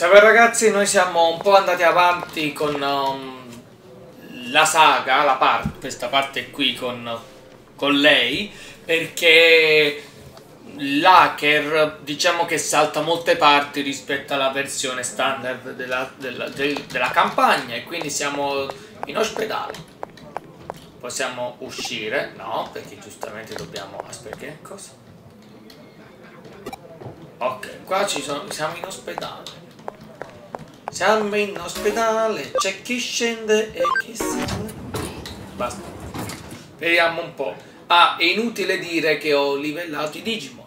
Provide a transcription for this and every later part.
Salve ragazzi, noi siamo un po' andati avanti con um, la saga, la parte, questa parte qui con, con lei, perché l'hacker diciamo che salta molte parti rispetto alla versione standard della, della, del, della campagna e quindi siamo in ospedale. Possiamo uscire? No, perché giustamente dobbiamo... Aspetta, che cosa? Ok, qua ci sono, siamo in ospedale. Siamo in ospedale, c'è chi scende e chi sale. Basta. Vediamo un po'. Ah, è inutile dire che ho livellato i Digimon.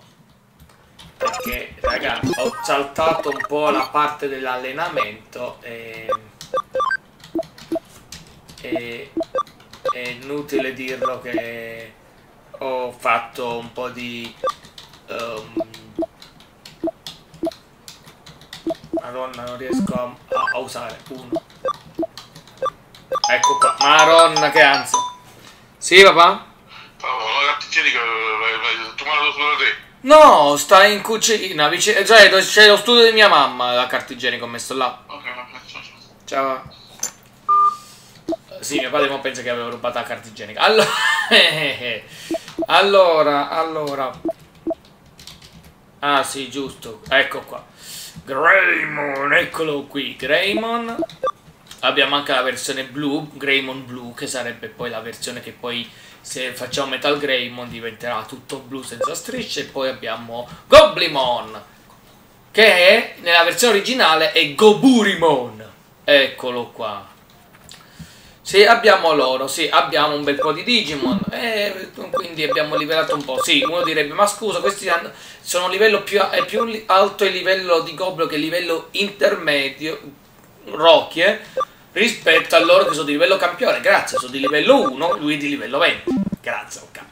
Perché, raga, ho saltato un po' la parte dell'allenamento e... e... È inutile dirlo che ho fatto un po' di... Um, Madonna, non riesco a, a usare. Uno. Ecco qua. Madonna, che ansia. Sì, papà? Paolo, la carta igienica tu me la solo te. No, sta in cucina, vicino. Cioè, c'è lo studio di mia mamma, la carta igienica ho messo là. Ok, ciao, ciao. Ciao. Sì, mio padre non pensa che avevo rubato la carta igienica. Allora, allora, allora. Ah, sì, giusto. Ecco qua. Greymon, eccolo qui, Greymon. Abbiamo anche la versione blu, Greymon blu, che sarebbe poi la versione che poi se facciamo Metal Greymon diventerà tutto blu senza strisce. E poi abbiamo Goblimon, che è, nella versione originale è Goburimon. Eccolo qua. Sì, abbiamo loro, sì, abbiamo un bel po' di Digimon, e quindi abbiamo livellato un po'. Sì, uno direbbe, ma scusa, questi sono livello più, è più alto il livello di Goblin che il livello intermedio, Rocky, rispetto a loro che sono di livello campione. Grazie, sono di livello 1, lui di livello 20. Grazie, ho capito.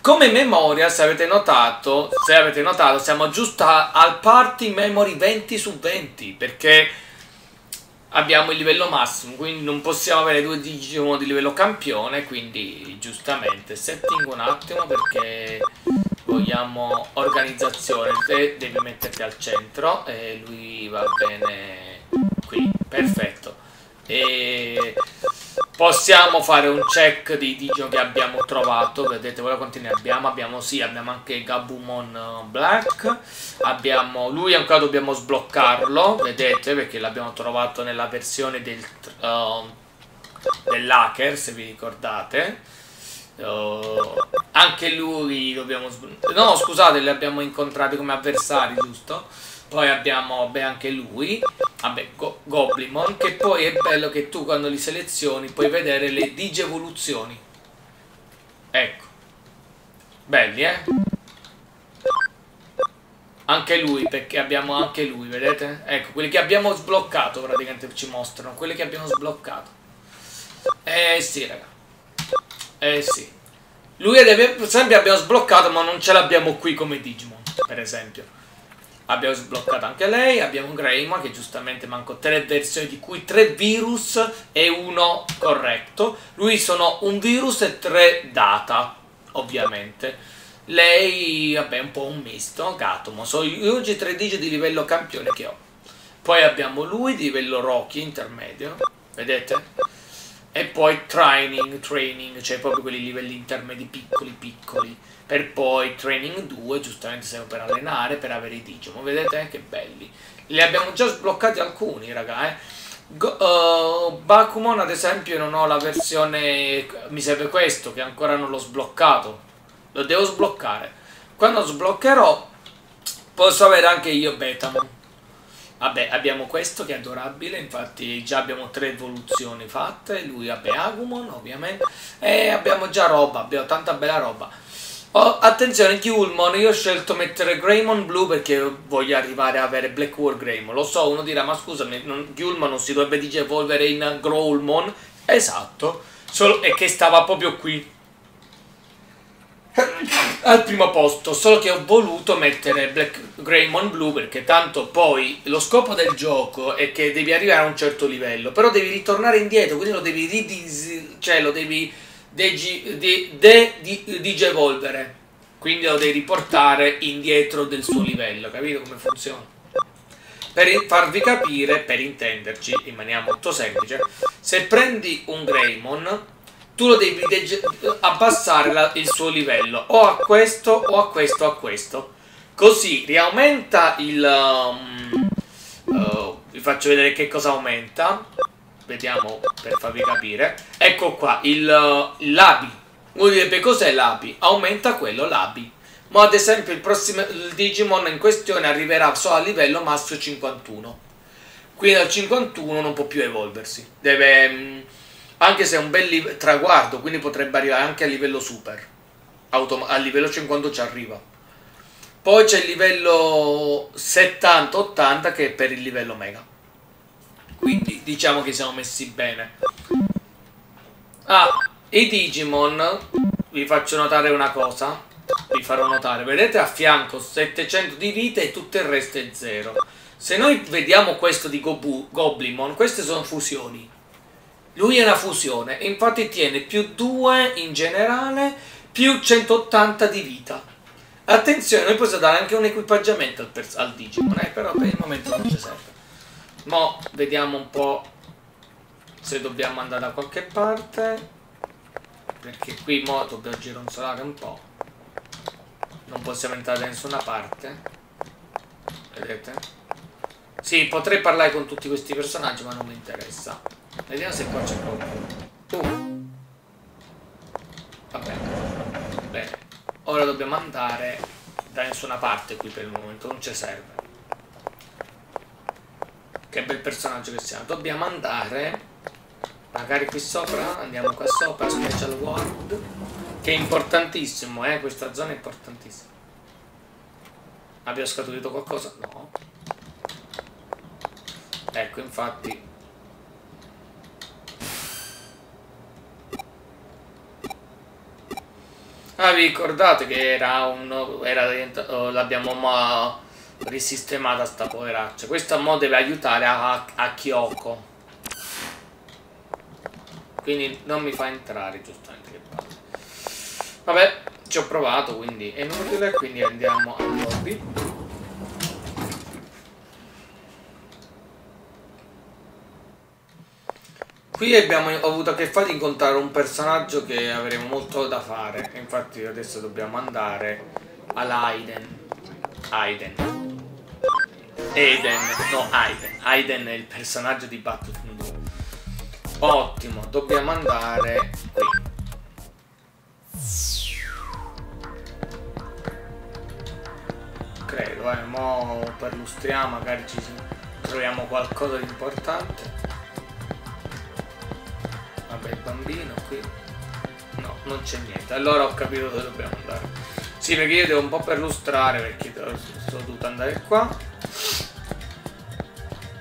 Come memoria, se avete notato, se avete notato, siamo giusto al party memory 20 su 20, perché abbiamo il livello massimo, quindi non possiamo avere due Digimon di livello campione, quindi giustamente setting un attimo perché vogliamo organizzazione, te devi metterti al centro e lui va bene qui, perfetto. E possiamo fare un check dei Digimon che abbiamo trovato, vedete, voi quanti ne abbiamo? Abbiamo sì, abbiamo anche Gabumon Black, abbiamo, lui ancora dobbiamo sbloccarlo, vedete, perché l'abbiamo trovato nella versione del, uh, dell'hacker, se vi ricordate. Uh, anche lui dobbiamo no scusate li abbiamo incontrati come avversari giusto poi abbiamo beh, anche lui. Vabbè Go Goblimon che poi è bello che tu quando li selezioni puoi vedere le digievoluzioni ecco. Belli eh? Anche lui perché abbiamo anche lui vedete? Ecco quelli che abbiamo sbloccato praticamente ci mostrano quelli che abbiamo sbloccato. Eh sì raga. Eh sì. Lui ad esempio abbiamo sbloccato ma non ce l'abbiamo qui come Digimon per esempio Abbiamo sbloccato anche lei, abbiamo Greymon che giustamente manco tre versioni di cui tre virus e uno corretto. Lui sono un virus e tre data, ovviamente. Lei, vabbè, è un po' un misto, Gatomo. Sono gli unici tre digiti di livello campione che ho. Poi abbiamo lui di livello Rocky intermedio, vedete? E poi training, training, cioè proprio quelli livelli intermedi piccoli piccoli per poi training 2, giustamente serve per allenare, per avere i Digimon. Vedete che belli. Li abbiamo già sbloccati alcuni, raga, eh. Go, uh, Bakumon ad esempio non ho la versione mi serve questo che ancora non l'ho sbloccato lo devo sbloccare quando sbloccherò posso avere anche io Betamon vabbè abbiamo questo che è adorabile infatti già abbiamo tre evoluzioni fatte lui vabbè Agumon ovviamente e abbiamo già roba abbiamo tanta bella roba Oh, attenzione, Gulmon, io ho scelto mettere Greymon blu perché voglio arrivare a avere Black War Greymon. Lo so, uno dirà, ma scusami, non, Gulmon non si dovrebbe digevolvere in Growlmon? Esatto, solo è che stava proprio qui. Al primo posto, solo che ho voluto mettere Black Greymon blu perché tanto poi lo scopo del gioco è che devi arrivare a un certo livello, però devi ritornare indietro, quindi lo devi ridis... cioè lo devi per farvi capire, per intenderci in maniera molto semplice, se prendi un Greymon, tu lo devi abbassare la, il suo livello o a questo o a questo o a questo. Così riaumenta il... Um, uh, vi faccio vedere che cosa aumenta. Vediamo per farvi capire. Ecco qua, il, uh, l'ABI. Uno direbbe cos'è l'ABI? Aumenta quello l'ABI ma ad esempio il prossimo il Digimon in questione arriverà solo a livello massimo 51 quindi al 51 non può più evolversi deve mm, anche se è un bel traguardo quindi potrebbe arrivare anche a livello super Autom a livello 50 ci arriva poi c'è il livello 70-80 che è per il livello mega quindi diciamo che siamo messi bene ah i Digimon vi faccio notare una cosa vi farò notare, vedete a fianco 700 di vita e tutto il resto è 0. Se noi vediamo questo di Gobu, Goblimon, queste sono fusioni. Lui è una fusione, infatti tiene più 2 in generale, più 180 di vita. Attenzione, noi possiamo dare anche un equipaggiamento al, al Digimon, eh, però per il momento non ci serve. Mo' vediamo un po' se dobbiamo andare da qualche parte. Perché qui mo dobbiamo gironzolare un po'. Non possiamo entrare da nessuna parte. Vedete? Sì, potrei parlare con tutti questi personaggi, ma non mi interessa. Vediamo se qua c'è qualcuno. Uh. Va bene. Bene. Ora dobbiamo andare da nessuna parte qui per il momento, non ci serve. Che bel personaggio che siamo. Dobbiamo andare... Magari qui sopra, andiamo qua sopra, Special World. Che è importantissimo, eh? Questa zona è importantissima. Abbia scaturito qualcosa? No. Ecco, infatti... Ah, vi ricordate che era un... Era, l'abbiamo risistemata sta poveraccia. Questa mo deve aiutare a, a Kyoko. Quindi non mi fa entrare, giustamente, che palle. Vabbè, ci ho provato, quindi è inutile, quindi andiamo al lobby. Qui abbiamo avuto a che fare di incontrare un personaggio che avremo molto da fare. Infatti adesso dobbiamo andare all'Aiden. Aiden. Aiden, no Aiden. Aiden è il personaggio di Battlefield 2. Ottimo, dobbiamo andare qui. credo, eh, mo perlustriamo, magari ci troviamo qualcosa di importante. Vabbè, il bambino qui. No, non c'è niente. Allora ho capito dove dobbiamo andare. Sì, perché io devo un po' perlustrare perché sono dovuto andare qua.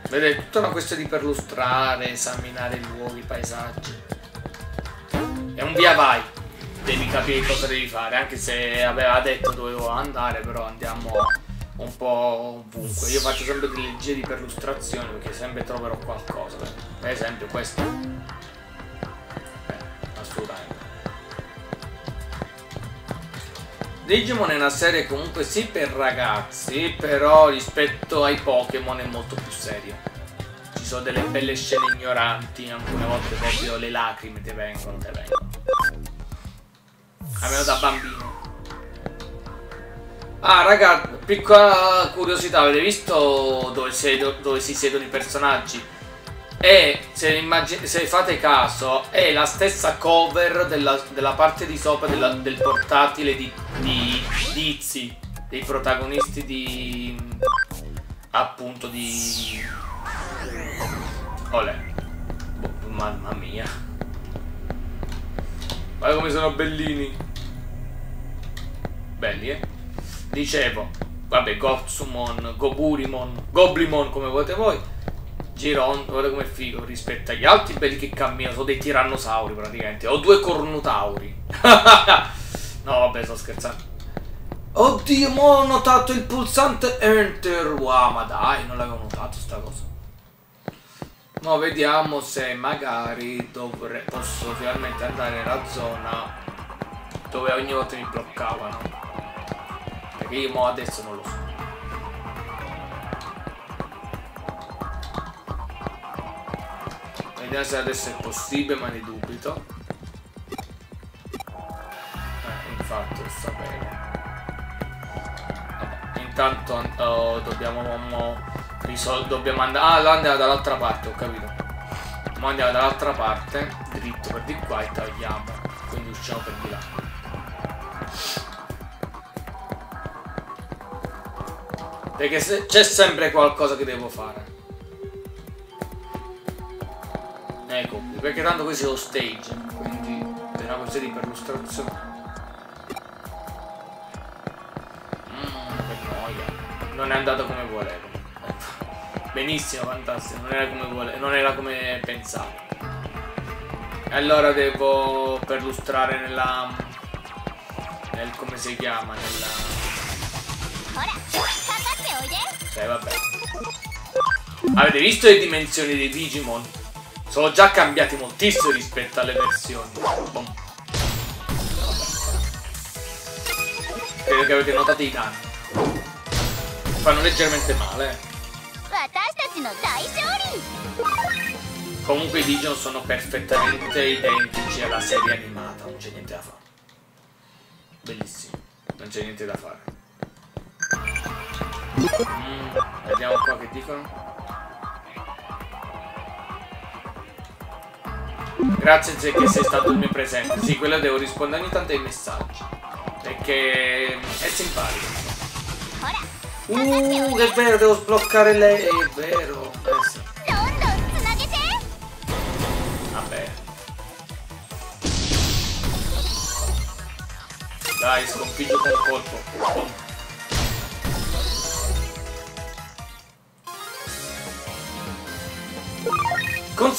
Vedete, tutta una questione di perlustrare, esaminare i luoghi, i paesaggi. È un via vai. Devi capire cosa devi fare, anche se aveva detto dove dovevo andare, però andiamo un po' ovunque. Io faccio sempre delle leggeri perlustrazioni perché sempre troverò qualcosa. Per esempio questo. Eh, assolutamente. Digimon è una serie comunque sì per ragazzi, però rispetto ai Pokémon è molto più serio. Ci sono delle belle scene ignoranti, alcune volte proprio le lacrime ti vengono, ti vengono. Almeno da bambino. Ah, raga, piccola curiosità, avete visto dove, dove si siedono i personaggi? E se, se, fate caso, è la stessa cover della, della parte di sopra della, del portatile di, di, di dei protagonisti di... appunto di... Olè. Boh, mamma mia. Guarda come sono bellini. Belli, eh? dicevo, vabbè, Gotsumon, Goburimon, Goblimon come volete voi, Giron, guardate come figo rispetto agli altri belli che camminano, sono dei tirannosauri praticamente, ho due cornotauri. no, vabbè, sto scherzando. Oddio, mo ho notato il pulsante Enter. Wow, ma dai, non l'avevo notato sta cosa. Mo vediamo se magari dovrei, posso finalmente andare nella zona dove ogni volta mi bloccavano. Perché io mo adesso non lo so. Vediamo se adesso è possibile, ma ne dubito. Eh, infatti, lo sapevo. Vabbè, intanto oh, dobbiamo risolvere. Dobbiamo andare. Ah, là andiamo dall'altra parte, ho capito. Ma andiamo dall'altra parte, dritto per di qua e tagliamo. Quindi usciamo per di là. Perché c'è sempre qualcosa che devo fare. Ecco qui, perché tanto questo è lo stage, quindi è una questione di perlustrazione. Mmm, che noia. Non è andato come volevo. Benissimo, fantastico, non era come volevo, non era come pensavo. Allora devo perlustrare nella... nel come si chiama, nella... Cioè, vabbè. Avete visto le dimensioni dei Digimon? Sono già cambiati moltissimo rispetto alle versioni. Boom. Credo che avete notato i danni. Fanno leggermente male. Comunque i Digimon sono perfettamente identici alla serie animata, non c'è niente da fare. Bellissimo, non c'è niente da fare. Mm, vediamo qua che dicono. Grazie Zé che sei stato il mio presente. Sì, quello devo rispondere ogni tanto ai messaggi. Perché è simpatico. Uh, è vero, devo sbloccare lei. È vero. Eh sì. Vabbè. Dai, sconfiggio con colpo.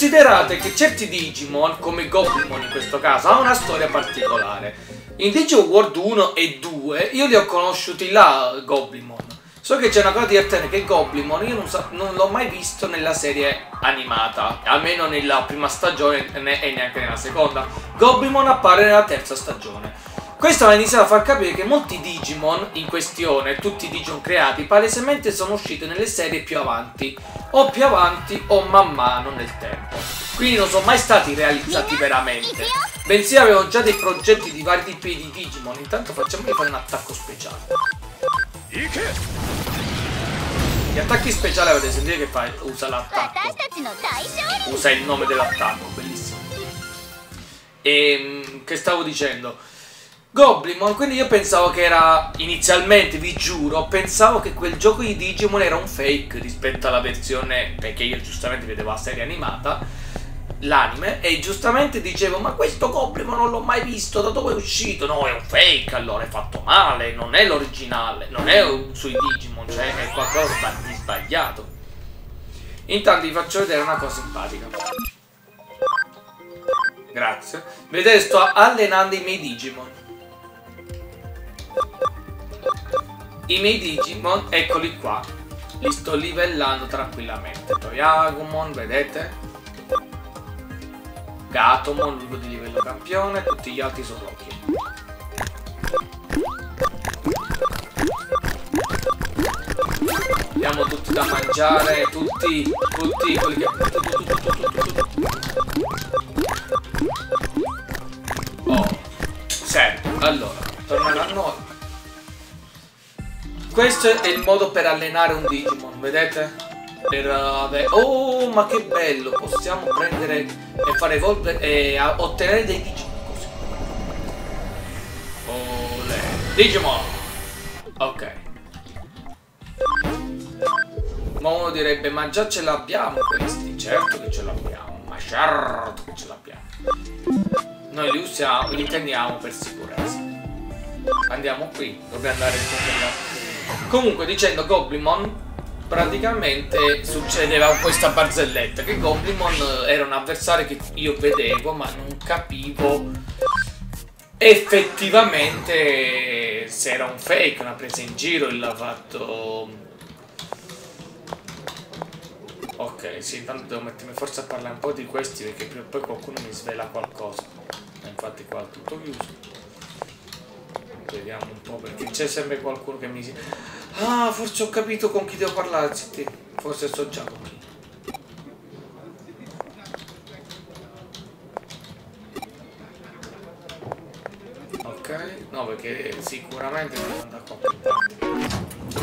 Considerate che certi Digimon, come Goblimon in questo caso, ha una storia particolare. In Digimon World 1 e 2 io li ho conosciuti là, Goblimon. So che c'è una cosa divertente che Goblimon io non, non l'ho mai visto nella serie animata, almeno nella prima stagione e neanche nella seconda. Goblimon appare nella terza stagione. Questo ha iniziato a far capire che molti Digimon in questione, tutti i Digimon creati, palesemente sono usciti nelle serie più avanti, o più avanti o man mano nel tempo. Quindi non sono mai stati realizzati veramente, bensì avevano già dei progetti di vari tipi di Digimon. Intanto facciamo fare un attacco speciale. Gli attacchi speciali avete sentito che fa? Usa l'attacco. Usa il nome dell'attacco, bellissimo. E ehm, che stavo dicendo? Goblimon, quindi io pensavo che era, inizialmente vi giuro, pensavo che quel gioco di Digimon era un fake rispetto alla versione, perché io giustamente vedevo la serie animata, l'anime, e giustamente dicevo, ma questo Goblimon non l'ho mai visto, da dove è uscito? No, è un fake, allora è fatto male, non è l'originale, non è sui Digimon, cioè è qualcosa di sbagliato. Intanto vi faccio vedere una cosa simpatica. Grazie. Vedete, sto allenando i miei Digimon. I miei Digimon, eccoli qua. Li sto livellando tranquillamente. Toyagumon, vedete? Gatomon, l'unico di livello campione. Tutti gli altri sono occhi. Abbiamo tutti da mangiare, tutti, tutti quelli che... Oh, senti, allora, tornare a noi. Questo è il modo per allenare un Digimon, vedete? Oh, ma che bello! Possiamo prendere e fare evolvere e ottenere dei Digimon così. Olè. Digimon! Ok. Ma uno direbbe, ma già ce l'abbiamo questi. Certo che ce l'abbiamo, ma certo che ce l'abbiamo. Noi li usiamo, li teniamo per sicurezza. Andiamo qui, dobbiamo andare in Comunque dicendo Goblimon praticamente succedeva questa barzelletta che Goblimon era un avversario che io vedevo ma non capivo effettivamente se era un fake, una presa in giro il fatto Ok, sì, intanto devo mettermi forse a parlare un po' di questi perché prima o poi qualcuno mi svela qualcosa. Infatti qua è tutto chiuso. Vediamo un po' perché c'è sempre qualcuno che mi dice Ah, forse ho capito con chi devo parlare. Forse so già con chi. Ok, no perché sicuramente non da qua.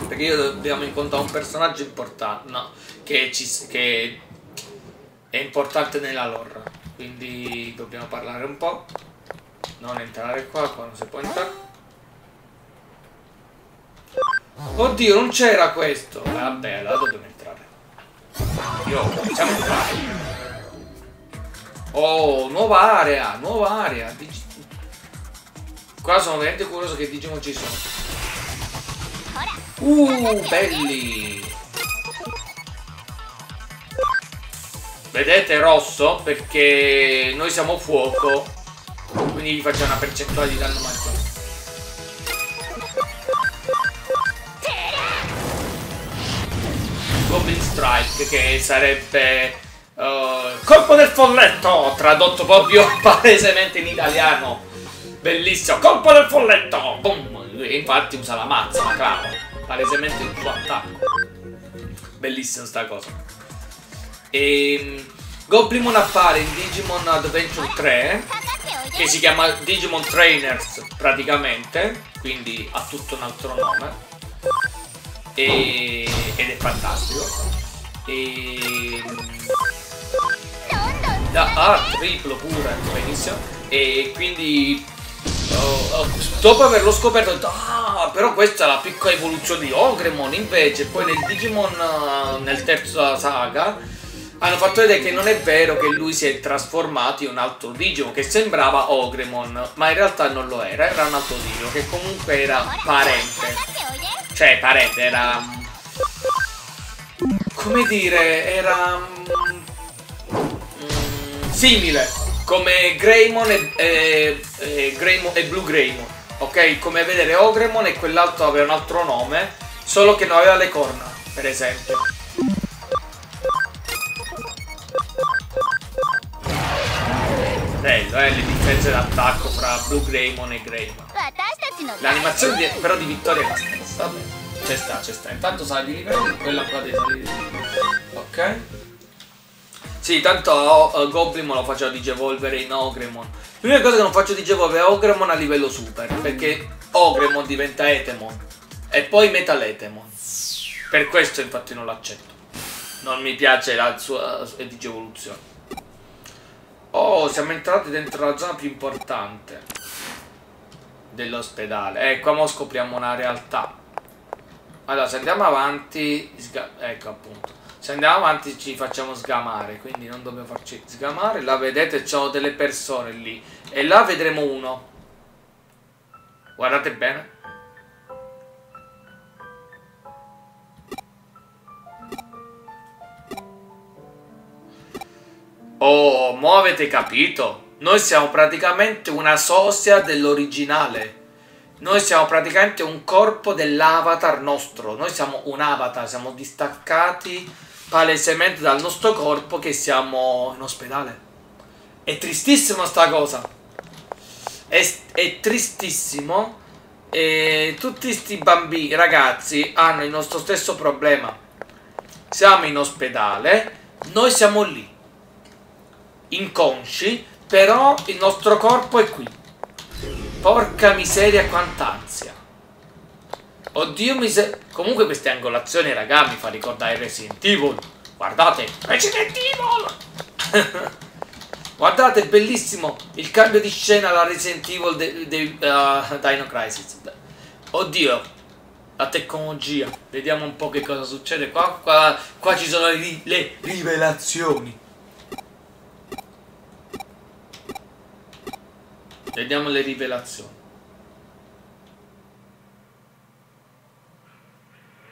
Perché io dobbiamo incontrare un personaggio importante, no, che, ci, che è importante nella lore. Quindi dobbiamo parlare un po'. Non entrare qua, qua non si può entrare. Oddio, non c'era questo. Vabbè, allora dobbiamo entrare. Io, possiamo entrare. Oh, nuova area, nuova area. Digi- Qua sono veramente curioso che Digimon ci sono. Uh, belli. Vedete rosso? Perché noi siamo fuoco. Quindi gli facciamo una percentuale di danno maggiore. Goblin Strike che sarebbe uh, colpo del folletto tradotto proprio palesemente in italiano. Bellissimo. Colpo del folletto. Boom. Infatti usa la mazza la clava palesemente il suo attacco. Bellissima sta cosa. E Goblimon appare in Digimon Adventure 3 che si chiama Digimon Trainers praticamente quindi ha tutto un altro nome e, ed è fantastico. E da, ah, triplo pure benissimo. E quindi oh, oh, dopo averlo scoperto ho detto ah però questa è la piccola evoluzione di Ogremon invece poi nel Digimon uh, nel terzo saga hanno fatto vedere che non è vero che lui si è trasformato in un altro Digimon che sembrava Ogremon ma in realtà non lo era era un altro Digimon che comunque era parente. Cioè parente era come dire era mm, simile come Greymon e, e, e, Greymon e Blue Greymon ok? Come vedere Ogremon e quell'altro aveva un altro nome solo che non aveva le corna per esempio bello eh le differenze d'attacco fra Blue Greymon e Greymon l'animazione di, però di vittoria è la stessa vabbè c'è sta c'è sta intanto sali di livello quella qua dei sali di livello ok sì, tanto uh, Goblin lo faccio digevolvere in Ogremon. L'unica cosa che non faccio digevolvere è Ogremon a livello super, perché Ogremon diventa Etemon e poi Metal Etemon. Per questo infatti non l'accetto. Non mi piace la sua, sua digevoluzione. Oh, siamo entrati dentro la zona più importante dell'ospedale. Eh, qua mo scopriamo una realtà. Allora, se andiamo avanti... Ecco appunto. Se andiamo avanti ci facciamo sgamare, quindi non dobbiamo farci sgamare. Là vedete c'ho delle persone lì. E là vedremo uno. Guardate bene. Oh, mo avete capito? Noi siamo praticamente una sosia dell'originale. Noi siamo praticamente un corpo dell'avatar nostro. Noi siamo un avatar, siamo distaccati palesemente dal nostro corpo che siamo in ospedale. È tristissima sta cosa. È, è tristissimo. E tutti questi bambini, ragazzi, hanno il nostro stesso problema. Siamo in ospedale, noi siamo lì inconsci, però il nostro corpo è qui. Porca miseria quant'ansia. Oddio miseria. Comunque queste angolazioni, raga, mi fa ricordare Resident Evil. Guardate, Resident Evil! Guardate, bellissimo il cambio di scena alla Resident Evil di uh, Dino Crisis. Oddio, la tecnologia. Vediamo un po' che cosa succede qua. Qua, qua ci sono le, le rivelazioni. Vediamo le rivelazioni.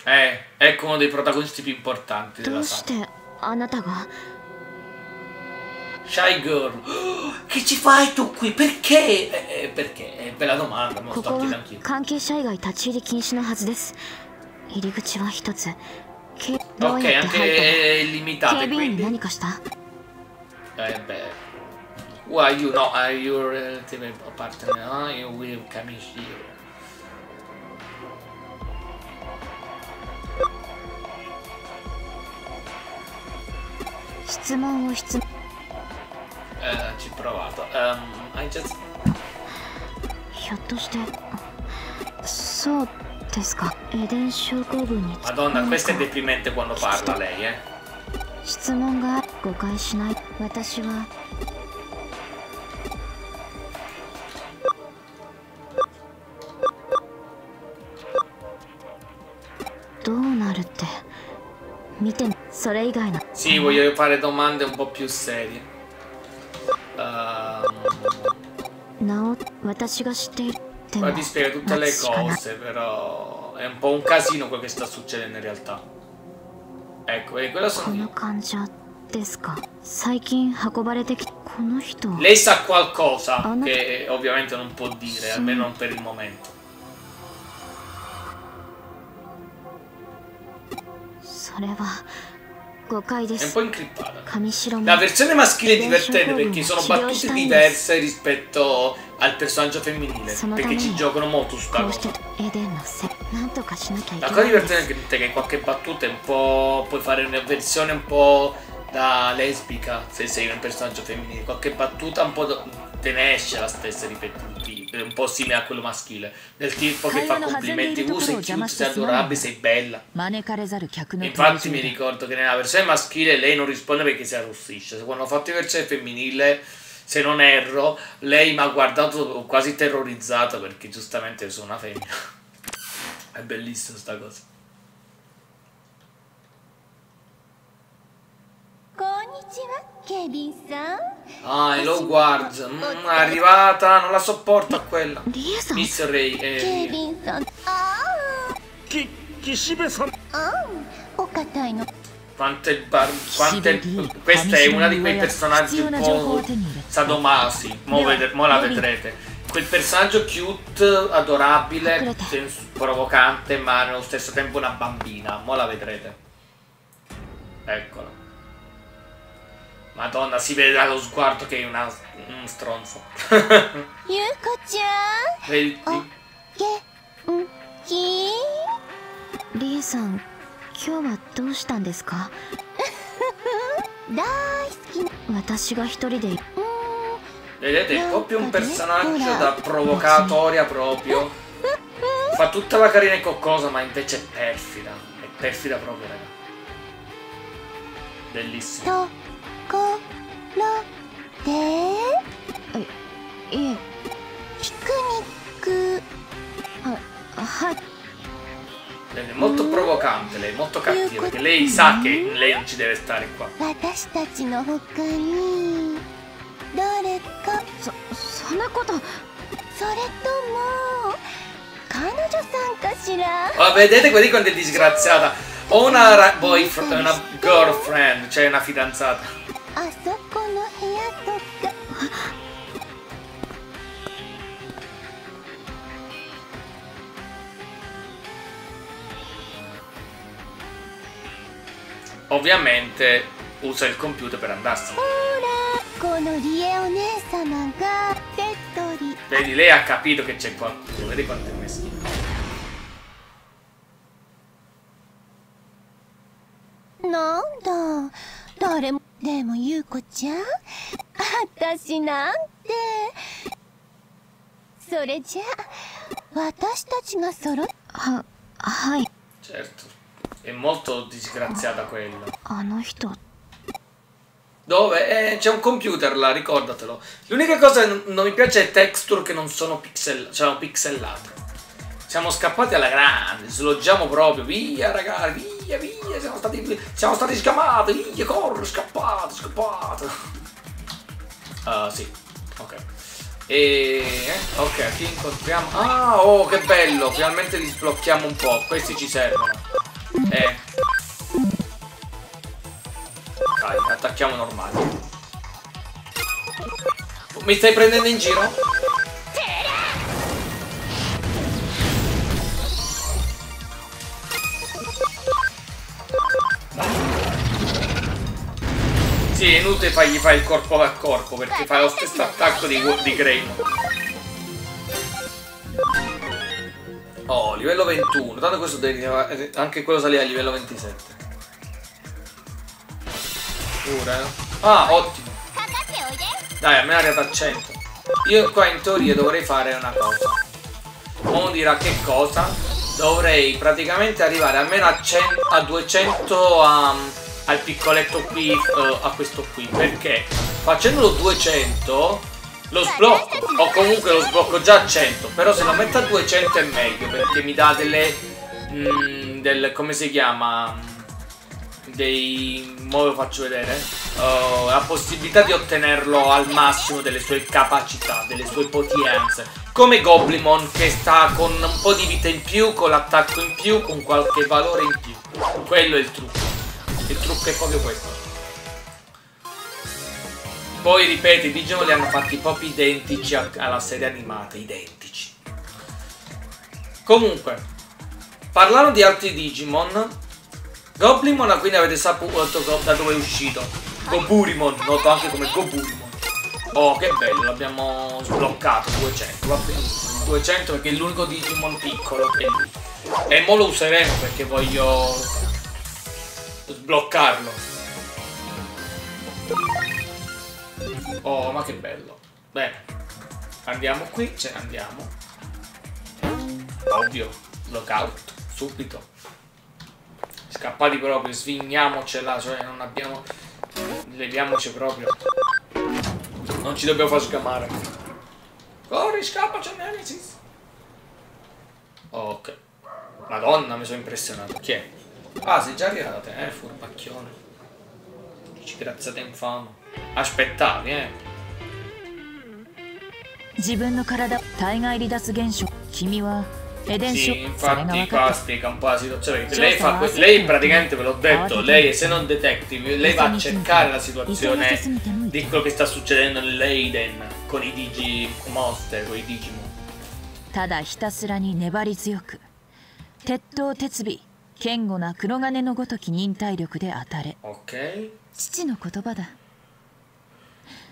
Eh, ecco uno dei protagonisti più importanti della saga. Shy Girl. Oh, che ci fai tu qui? Perché? Eh, eh, perché? È bella domanda, non sto chiedendo anch'io. 関係者以外立ち入り禁止のはずです入り口は一つけどう Ok, やって入 anche っ limitate たの警備員に quindi. 何かした Eh beh. Are you? No, are you a relative partner? You will come here. 質問を質問 Eh, ci ho provato. Um, I just... ひょっとしてそうですかエデン症候群に Madonna, 何 questa è か deprimente quando parla lei, eh. 質問が誤解しない私は なるって見てそれ以外の Sì, voglio fare domande un po' più serie. Ehm, なお私が知っているでも poi ti spiega tutte le 待つしかない cose, però è un po' un casino quello che sta succedendo in realtà. Ecco, e quello こ sono の io. 患者ですか最近運ばれてきこの人 Lei sa qualcosa Ah, no. che ovviamente non può dire, Sì. almeno non per il momento. È un po' incrittata. La versione maschile è divertente perché sono battute diverse rispetto al personaggio femminile. Perché ci giocano molto su cosa. La cosa divertente è che in qualche battuta è un po'. puoi fare una versione un po' da lesbica se sei un personaggio femminile. Qualche battuta un po' te ne esce la stessa ripetuta un po' simile a quello maschile, del tipo che fa complimenti, uh sei cute, sei adorabile, sei bella. Infatti mi ricordo che nella versione maschile lei non risponde perché si arrossisce, quando ho fatto la versione femminile, se non erro, lei mi ha guardato quasi terrorizzata perché giustamente sono una femmina. È bellissima sta cosa. Ah, e lo guarda. Mm, arrivata, non la sopporta quella. Miss Ray eh, è via. Chi, Kishibe-san. Quanto il bar... Quanto il... Questa è una di quei personaggi un po' sadomasi. Mo, vede, mo la vedrete. Quel personaggio cute, adorabile, provocante, ma nello stesso tempo una bambina. Mo la vedrete. Eccola. Madonna, si vede dallo sguardo che è una, un stronzo. ゆうこちゃん Vedi? けんきリエさん今日はどうしたんですか大好きな私が一人で Vedete, è proprio un personaggio da provocatoria proprio. Fa tutta la carina e coccosa, ma invece è perfida. È perfida proprio, raga. Bellissimo. ところでいえピクニックあはい。 È molto provocante lei, molto cattiva, perché lei sa che lei non ci deve stare qua. 私たちの他に誰かそそんなことそれとも彼女さんかしら Oh, vedete quelli quando è disgraziata. Ho una ra- boyfriend, una girlfriend, cioè una fidanzata. あそこの部屋とか Ovviamente usa il computer per andarsene. ほらこのリエお姉様がペットリ Vedi, lei ha capito che c'è qualcuno, vedi quanto è meschino. なんだ 誰もでも優子ちゃん私なんてそれじゃあ私たちが揃っははい Certo. È molto disgraziata quella. あの人 Dove? Eh, c'è un computer là, ricordatelo. L'unica cosa che non, non mi piace è texture che non sono pixel, cioè, pixellate. Siamo scappati alla grande, sloggiamo proprio, via ragazzi, via, via, siamo stati, siamo stati sgamati, via, corro, scappate, scappate. Ah, sì, ok. E... eh, ok, chi incontriamo? Ah, oh, che bello, finalmente li sblocchiamo un po', questi ci servono. Eh. Dai, attacchiamo normale. Mi stai prendendo in giro? Inutile fargli fare il corpo a corpo perché fa lo stesso attacco di, di Greymon. Oh, livello 21. Tanto questo deve, anche quello salì a livello 27. Pure. eh. Ah, ottimo. Dai, almeno è arrivato a 100. Io qua in teoria dovrei fare una cosa. Mo dirà che cosa? Dovrei praticamente arrivare almeno a, 100, a 200 a, al piccoletto qui, uh, a questo qui. Perché facendolo 200 lo sblocco. O comunque lo sblocco già a 100. Però se lo metto a 200 è meglio perché mi dà delle... Mm, del, come si chiama? dei... Mo lo faccio vedere. Uh, la possibilità di ottenerlo al massimo delle sue capacità, delle sue potenze. Come Goblimon che sta con un po' di vita in più, con l'attacco in più, con qualche valore in più. Quello è il trucco. Il trucco è proprio questo. Poi ripeto, i Digimon li hanno fatti proprio identici alla serie animata, identici. Comunque, parlando di altri Digimon, Goblimon quindi avete saputo da dove è uscito. Goburimon, noto anche come Goburimon. Oh, che bello, l'abbiamo sbloccato, 200, va benissimo. 200 perché è l'unico Digimon piccolo che è lì. E mo lo useremo perché voglio sbloccarlo. Oh, ma che bello. Bene. Andiamo qui, ce ne andiamo. Ovvio, lockout, subito scappati proprio, svigniamocela, cioè non abbiamo... Leviamoci proprio. Non ci dobbiamo far sgamare. Corri, scappa, c'è Nemesis. Ok. Madonna, mi sono impressionato. Chi è? Ah, sei già arrivate, eh, furbacchione. Dici graziate infame. Aspettavi, eh. 自分の体体外離脱現象君は sì, infatti qua spiega un po' la situazione. Lei, fa lei praticamente ve l'ho detto, lei essendo detective, lei va a cercare la situazione di quello che sta succedendo nell'Aiden con i Digi Monster, con i Digimon. ただひたすらに粘り強く鉄頭鉄尾 堅固な黒金のごとき忍耐力で当たれ。父の言葉だ。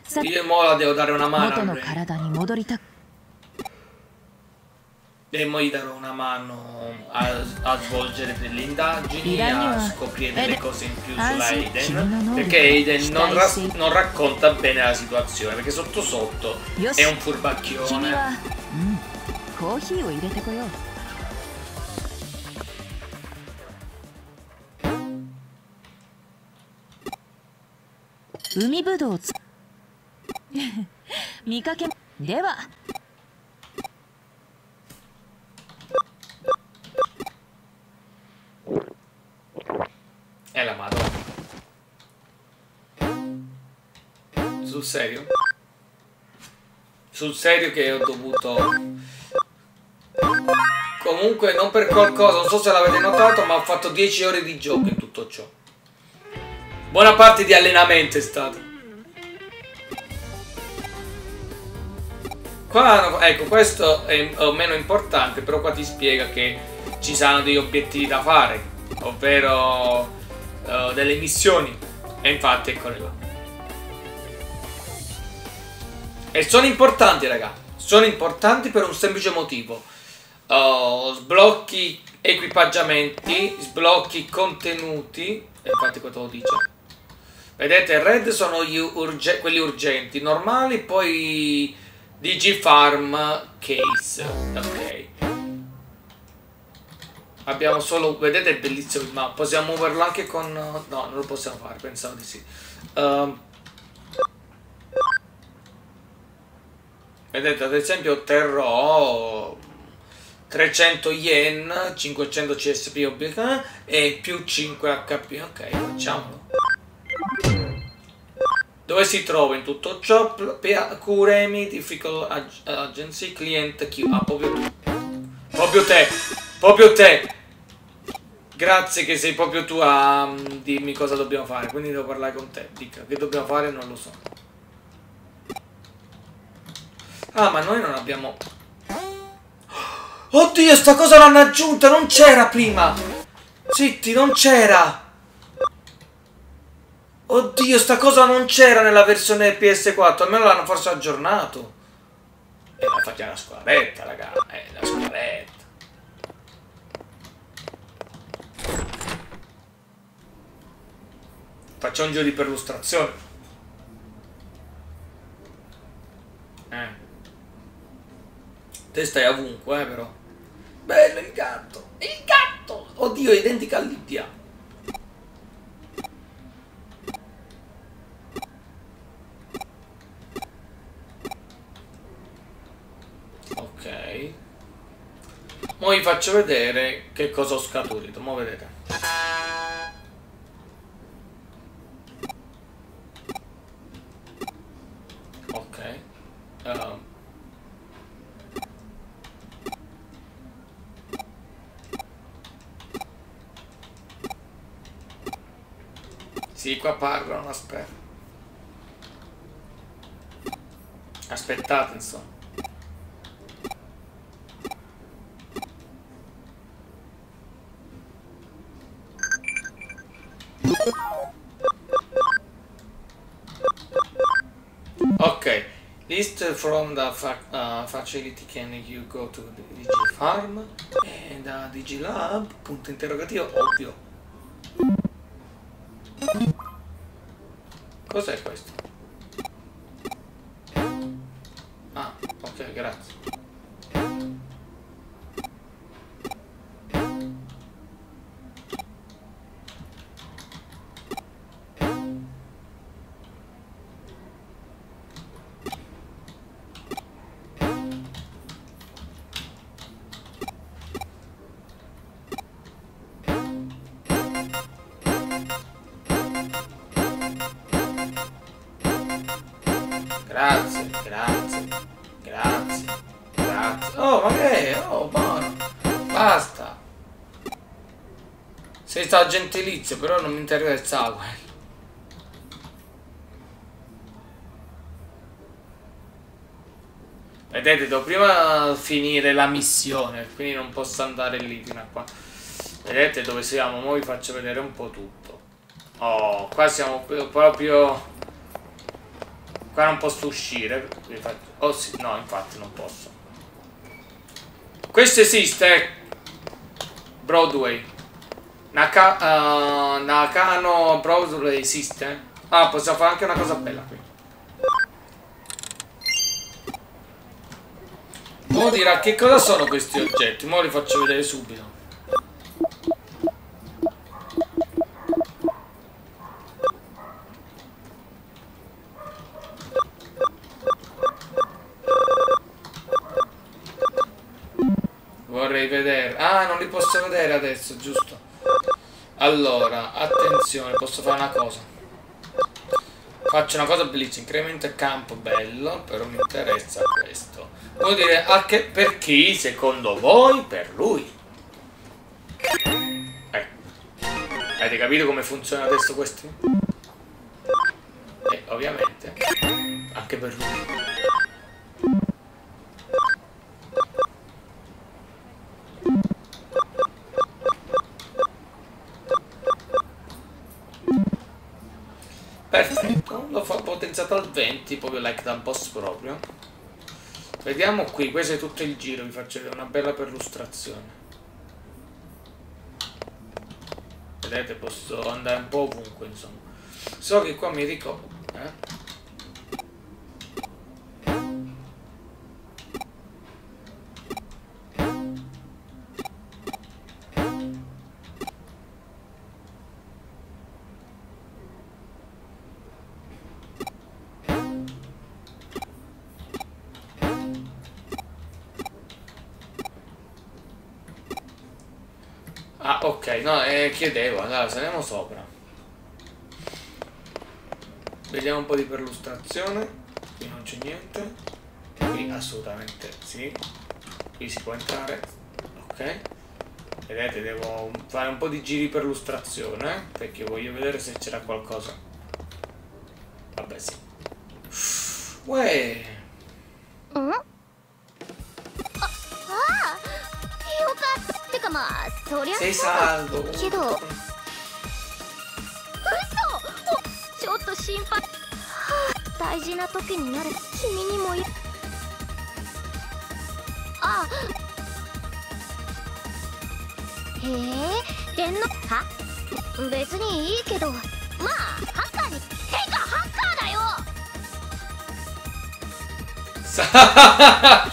さて、元の体に戻りたく。でもいいだろうな、あ、あの、あ、あ、ボルジェルでリンダ、ジュニア、スコピエデレコセンキューズ、ライデン、ペ、コーヒーを入れてこよう。海ぶどうつ見かけでは È la madonna. Sul serio? Sul serio che ho dovuto... Comunque non per qualcosa, non so se l'avete notato, ma ho fatto 10 ore di gioco in tutto ciò. Buona parte di allenamento è stato. Qua, ecco, questo è meno importante, però qua ti spiega che ci saranno degli obiettivi da fare, ovvero uh, delle missioni. E infatti eccole là. E sono importanti, raga. Sono importanti per un semplice motivo. Uh, sblocchi equipaggiamenti, sblocchi contenuti. E infatti questo lo dice. Vedete, red sono urge quelli urgenti, normali, poi Digifarm case. Ok. Abbiamo solo, vedete è bellissimo map, possiamo muoverlo anche con... No, non lo possiamo fare, pensavo di sì. Uh, vedete, ad esempio otterrò 300 yen, 500 CSP obbligati e più 5 HP. Ok, facciamolo. Dove si trova in tutto ciò? Curemi, Difficult Agency, Client Q. Ah, proprio tu. Proprio te. Proprio te. Grazie che sei proprio tu a um, dirmi cosa dobbiamo fare. Quindi devo parlare con te. Dica, che dobbiamo fare non lo so. Ah, ma noi non abbiamo... Oddio, sta cosa l'hanno aggiunta, non c'era prima. Zitti, non c'era. Oddio, sta cosa non c'era nella versione PS4. Almeno l'hanno forse aggiornato. E la facciamo la squadretta, raga. Eh, la squadretta. Facciamo un giro di perlustrazione. Eh. Te stai ovunque, eh, però. Bello il gatto! Il gatto! Oddio, è identica a Lidia. Ok. Mo vi faccio vedere che cosa ho scaturito. Mo vedete. Ok. Um, Sì, qua parlano, aspetta. Aspettate, insomma. From the fa uh, facility can you go to the Farm and uh, Lab, punto interrogativo, ovvio. Cos'è questo? Grazie, grazie, grazie, grazie. Oh, ma che è? Oh, buono. Basta. Sei stato gentilizio, però non mi interessa quello. Vedete, devo prima finire la missione, quindi non posso andare lì fino a qua. Vedete dove siamo? Ora vi faccio vedere un po' tutto. Oh, qua siamo proprio... Qua non posso uscire. Oh sì, no, infatti non posso. Questo esiste. Broadway. Naka, uh, Nakano Broadway esiste? Ah, possiamo fare anche una cosa bella qui. Mo dirà che cosa sono questi oggetti? Mo li faccio vedere subito. Vorrei vedere. Ah, non li posso vedere adesso, giusto? Allora, attenzione, posso fare una cosa. Faccio una cosa bellissima, incremento il campo, bello, però mi interessa questo. Vuol dire, a che, per chi, secondo voi, per lui? Ecco. Avete capito come funziona adesso questo? E ovviamente, anche per lui. Potenziato al 20, proprio like da boss proprio. Vediamo qui, questo è tutto il giro, vi faccio vedere una bella perlustrazione. Vedete, posso andare un po' ovunque, insomma. So che qua mi ricordo, eh? Chiedevo, allora saliamo sopra. Vediamo un po' di perlustrazione. Qui non c'è niente. Qui assolutamente sì. Qui si può entrare. Ok. Vedete, devo fare un po' di giri per lustrazione, eh, perché voglio vedere se c'era qualcosa. Vabbè, sì. Uè. まあそりゃ Sei salvo. けど。嘘。ちょっと心配。はあ大事な時になる。君にもいあへえ電脳は別にいいけど。まあハッカーに。てかハッカーだよ。Sa- あ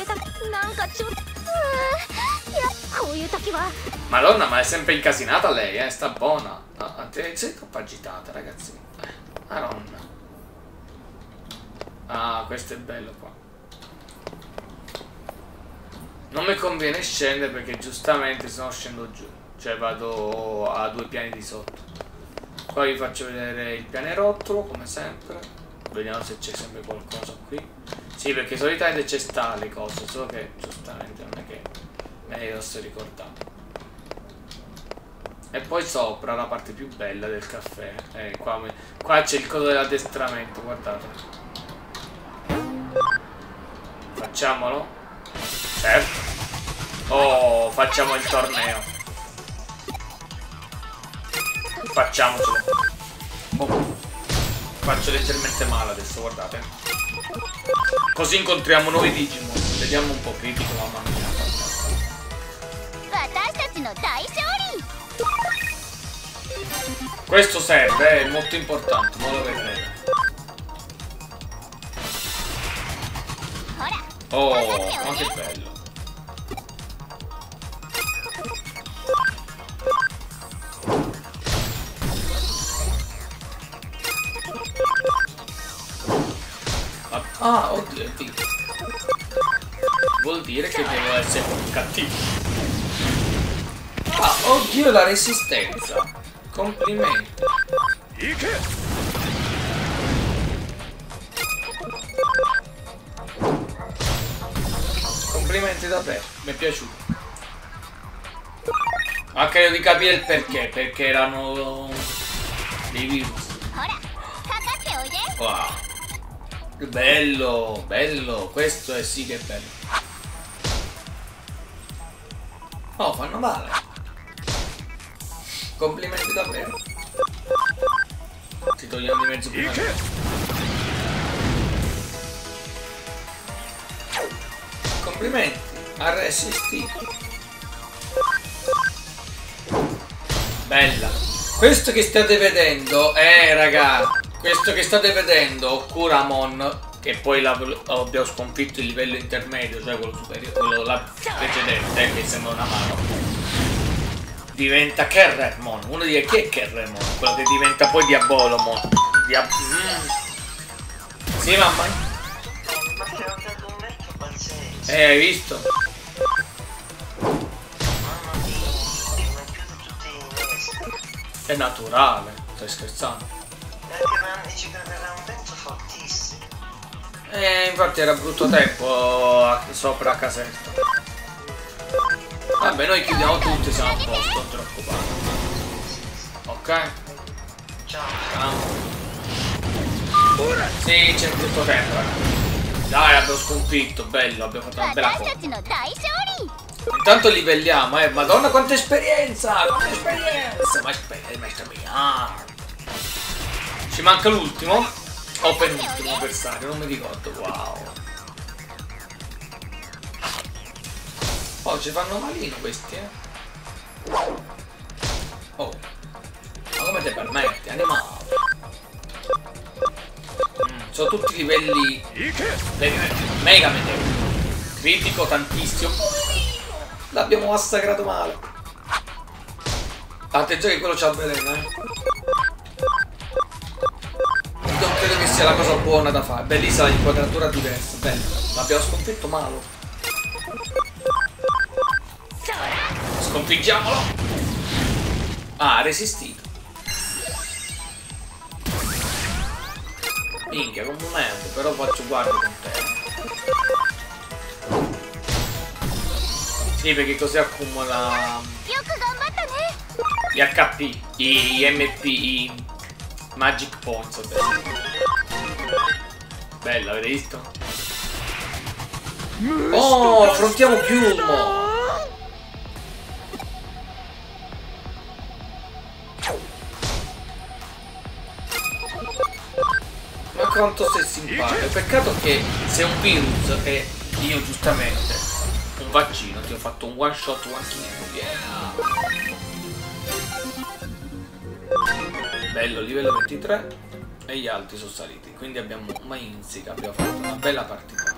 れたなんかちょっとうーいやこういう時は Madonna, ma è sempre incasinata lei, eh? Sta buona. No, no, te- sei troppo agitata, ragazzi. Eh, Madonna. Ah, questo è bello qua. Non mi conviene scendere perché giustamente se no scendo giù. Cioè vado a due piani di sotto. Qua vi faccio vedere il pianerottolo, come sempre. Vediamo se c'è sempre qualcosa qui. Sì, perché solitamente c'è sta le cose, solo che giustamente non è che me ne posso ricordare. E poi sopra la parte più bella del caffè. Eh, qua, qua c'è il codo dell'addestramento, guardate. Facciamolo? Certo. Oh, facciamo il torneo. Facciamocelo. Oh. Faccio leggermente male adesso, guardate. Così incontriamo noi Digimon. Vediamo un po' critico, mamma mia. Questo serve, è molto importante, non lo vedremo. Oh, ma che bello. Ah, oddio, oddio. Vuol dire che devo essere cattivo. Ah, oddio, la resistenza. Complimenti. Complimenti da te, mi è piaciuto. Ma credo di capire il perché, perché erano dei virus. Wow. Bello, bello, questo è sì che è bello. Oh, fanno male. Complimenti davvero. Ci togliamo di mezzo prima. Complimenti, ha resistito. Bella. Questo che state vedendo, eh raga, questo che state vedendo, Kuramon, che poi abbiamo sconfitto il livello intermedio, cioè quello superiore, quello precedente, che sembra una mano, diventa Kerremon. Uno dice chi è Kerremon? Quello che diventa poi Diabolomon. Dia- mm. Sì, mamma. Ma che ho un vecchio pazzesco, Eh, hai visto? mamma mia. È naturale, stai scherzando? Perché Mandy ci prenderà un vento fortissimo. Eh, infatti era brutto tempo sopra a casetta. Vabbè, noi chiudiamo tutto e siamo a posto, non ti preoccupare. Ok? Ciao. Ciao. Sì, c'è brutto tempo, ragazzi. Dai, abbiamo sconfitto, bello, abbiamo fatto una bella cosa. Intanto livelliamo, eh. Madonna, quanta esperienza! Quanta esperienza! Ma esperienza mia! Ci manca l'ultimo? O penultimo avversario, non mi ricordo. Wow. Oh, ci fanno malino questi, eh. Oh. Ma come ti permetti, animale? Mm, sono tutti livelli Mega meteoro. Critico tantissimo. L'abbiamo massacrato male. Attenzione che quello c'ha veleno, eh. sia la cosa buona da fare. Bellissima l'inquadratura diversa, bella. L'abbiamo sconfitto malo. Sconfiggiamolo! Ah, ha resistito. Minchia, un momento, però faccio guardia con te. Sì, perché così accumula gli HP, i MP, i Magic Points, ovviamente. Bello, avete visto? Oh, affrontiamo Gyulmo! Ma quanto sei simpatico. Peccato che sei un virus e io giustamente un vaccino ti ho fatto un one shot one kill. Yeah. Bello, livello 23 e gli altri sono saliti. Quindi abbiamo Mainzi che abbiamo fatto una bella partita.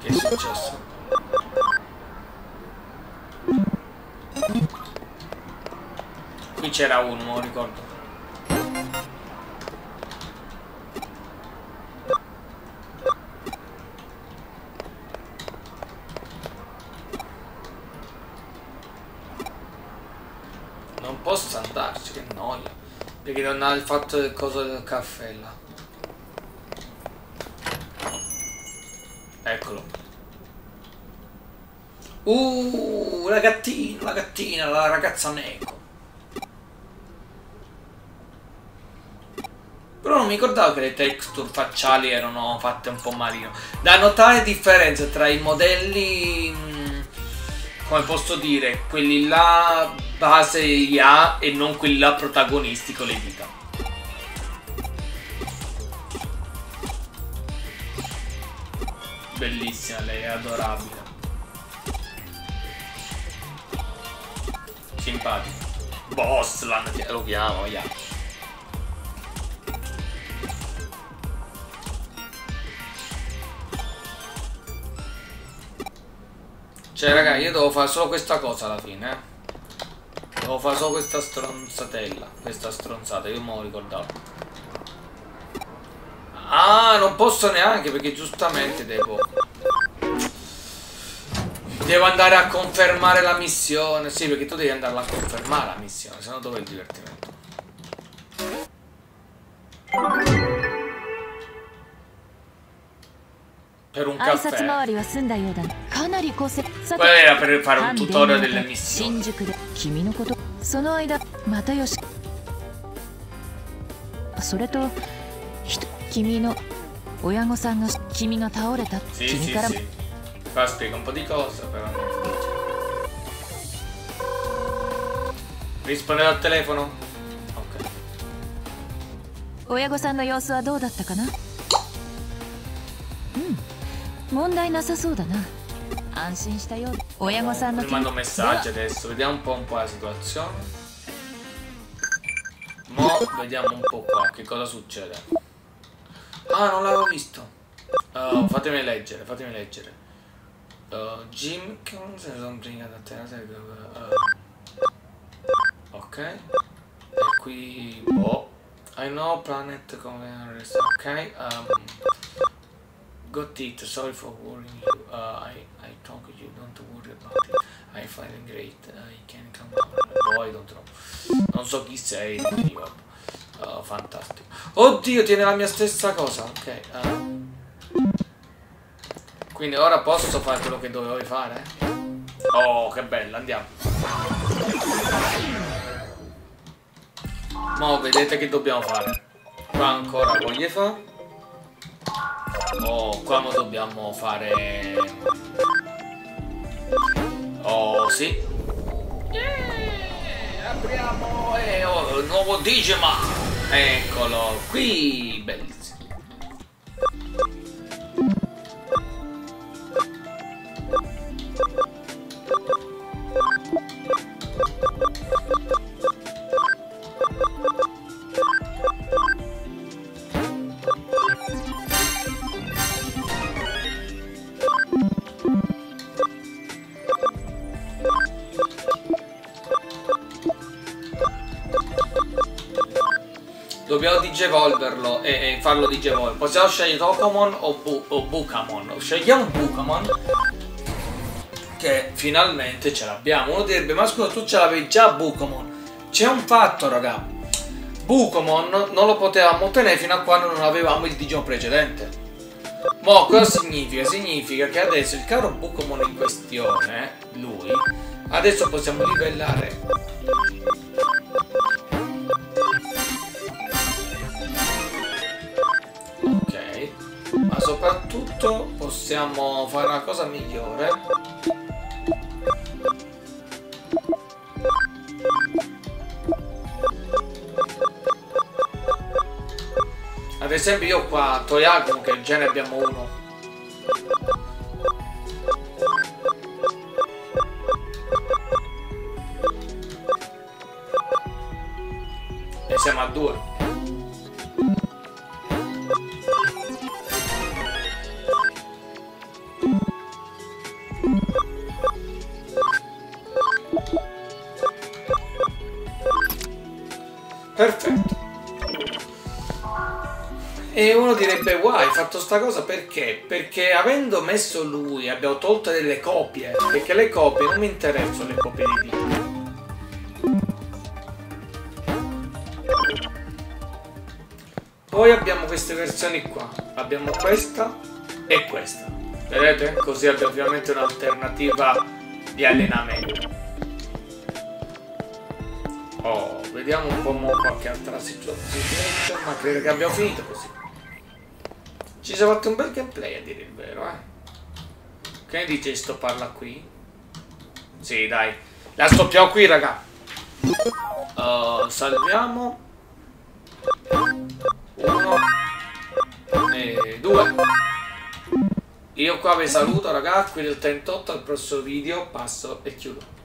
Che è successo? Qui c'era uno, non ricordo. Non posso andarci, che noia. Perché non ha il fatto del coso del caffè là. Eccolo. Uh, la gattina, la gattina, la ragazza Neko. Però non mi ricordavo che le texture facciali erano fatte un po' malino. Da notare differenze tra i modelli, mm, come posso dire, quelli là base IA e non quelli là protagonisti con le dita. Bellissima lei, è adorabile. Simpatico. Bossland, lo chiamo, yeah. Cioè, raga, io devo fare solo questa cosa alla fine, eh. Oh, devo fare solo questa stronzatella. Questa stronzata, io me lo ricordavo. Ah, non posso neanche perché giustamente devo... Devo andare a confermare la missione. Sì, perché tu devi andarla a confermare la missione, se no dove è il divertimento? Per un caffè. Quella era per fare un tutorial delle missioni. その間またよしそれと君の親御さんが君が倒れた君から. Risponde al telefono? Ok. 親御さんの様子はどうだったかな？うん問題なさそうだな 安心したようだ親御さんの Mi mando messaggi adesso, vediamo un po', un po' la situazione. Mo vediamo un po' qua, che cosa succede. Ah, non l'avevo visto. Uh, fatemi leggere, fatemi leggere. Uh, Jim, che non se ne sono brincato a te, uh, Ok. E qui... Boh. I know planet come... Ok. Um, got it, sorry for worrying you. Uh, I, i find it great, I can come down. Poi don't know. Non so chi sei. Uh, fantastico. Oddio, tiene la mia stessa cosa. Ok. uh. Quindi ora posso fare quello che dovevo fare? Oh, che bella, andiamo. Mo vedete che dobbiamo fare. Qua ancora voglie fa. Oh, qua mo dobbiamo fare. Oh, sì. Yeah, apriamo. Eh, oh, il nuovo Digimon. Eccolo qui, digevolverlo e, e farlo digevolvere. Possiamo scegliere Tokamon o, Bu- o Bukamon. Scegliamo Bukamon. Che finalmente ce l'abbiamo. Uno direbbe, ma scusa, tu ce l'avevi già Bukamon. C'è un fatto, raga. Bukamon non lo potevamo ottenere fino a quando non avevamo il Digimon precedente. Mo cosa significa? Significa che adesso il caro Bukamon in questione, lui, adesso possiamo livellare soprattutto possiamo fare una cosa migliore. Ad esempio io qua Toyaku che già ne abbiamo uno. E siamo a due. Direbbe, wow, hai fatto sta cosa perché? Perché avendo messo lui abbiamo tolto delle copie, perché le copie non mi interessano le copie di video. Poi abbiamo queste versioni qua, abbiamo questa e questa, vedete? Così abbiamo ovviamente un'alternativa di allenamento. Oh, vediamo un po' qualche altra situation, ma credo che abbiamo finito così. Ci siamo fatti un bel gameplay a dire il vero, eh. Che ne dice sto parla qui? Sì, dai. La stoppiamo qui, raga. Uh, salviamo. Uno. E due. Io qua vi saluto, raga. Qui del 38 al prossimo video. Passo e chiudo.